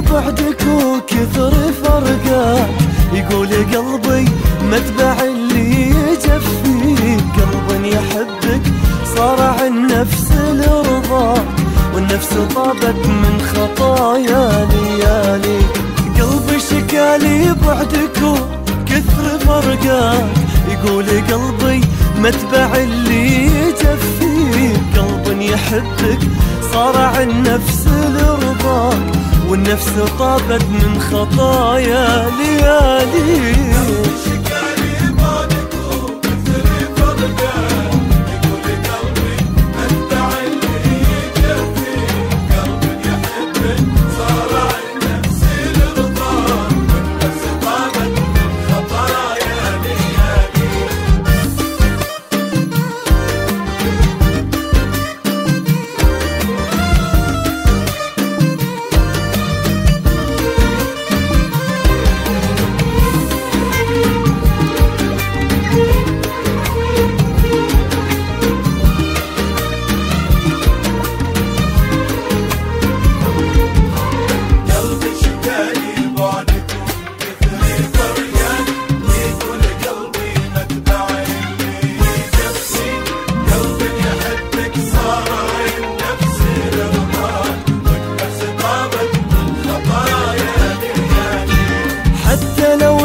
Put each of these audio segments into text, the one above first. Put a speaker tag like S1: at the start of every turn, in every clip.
S1: بعدك وكثر فرقك يقول قلبي متبع اللي
S2: يجفيك. قلب يحبك صار عن نفس الرضا والنفس طابت من خطايا ليالي. قلبي شكالي بعدك وكثر فرقك يقول قلبي متبع اللي يجفيك. قلب يحبك صار عن نفس الرضاك والنفس طابت من خطايا ليالي.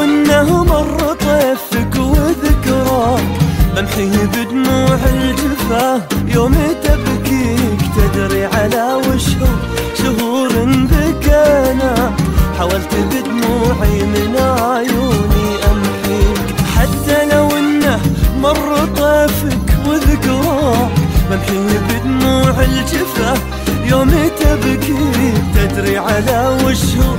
S2: إنه مر طيفك وذكراك بمحيه بدموع الجفاه يوم تبكيك تدري على وشهور شهور بكينا. حاولت بدموعي من عيوني أمحيك. حتى لو إنه مر طيفك وذكراك بمحيه بدموع الجفاه يوم تبكيك تدري على وشهور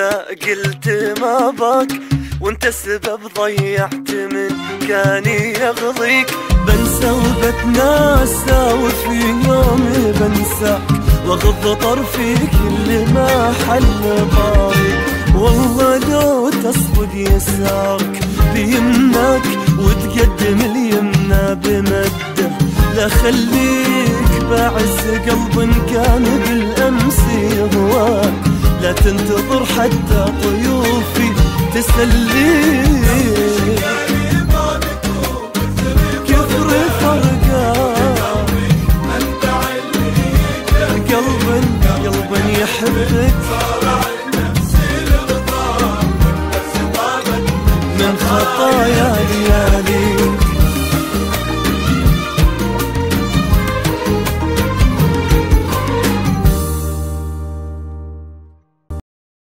S2: اذا قلت ما باك وأنت السبب ضيعت من كاني يغضيك. بنسى وبتناسى وفي يومي بنساك. واغض طرفي كل ما حل طارق والله لو تصفد يسارك بيمناك وتقدم اليمنى بمده. لا خليك بعز قلب كان يهواك لا تنتظر حتى طيوفي تسليك كثر فرقان قلب قلب يحبك. من خطايا